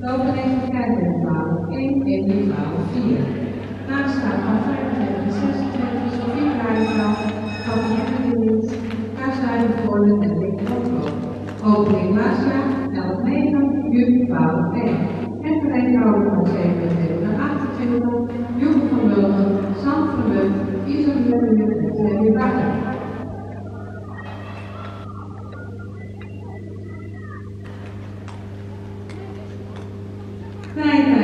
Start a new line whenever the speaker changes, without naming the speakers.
1 en 12 4. Naast staat van 25 26 Sofie Kruijsland, Fabienne Willis, Kazijn Voorden en Rick Otto. Opening Maasja, 11 9, Juf 12 1. En vereenhouden van 27 naar 28, Joep van Mulder, Sam van Munt, Isabelle Bakker. Vai.